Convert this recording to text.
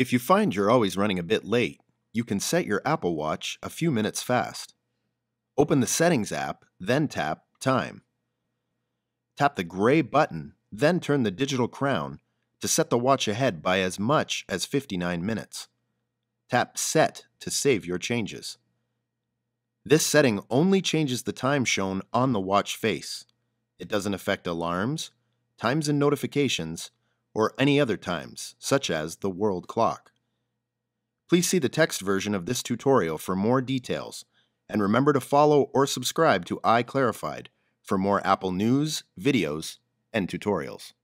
If you find you're always running a bit late, you can set your Apple Watch a few minutes fast. Open the Settings app, then tap Time. Tap the gray button, then turn the digital crown to set the watch ahead by as much as 59 minutes. Tap Set to save your changes. This setting only changes the time shown on the watch face. It doesn't affect alarms, times and notifications, or any other times, such as the world clock. Please see the text version of this tutorial for more details, and remember to follow or subscribe to iClarified for more Apple news, videos, and tutorials.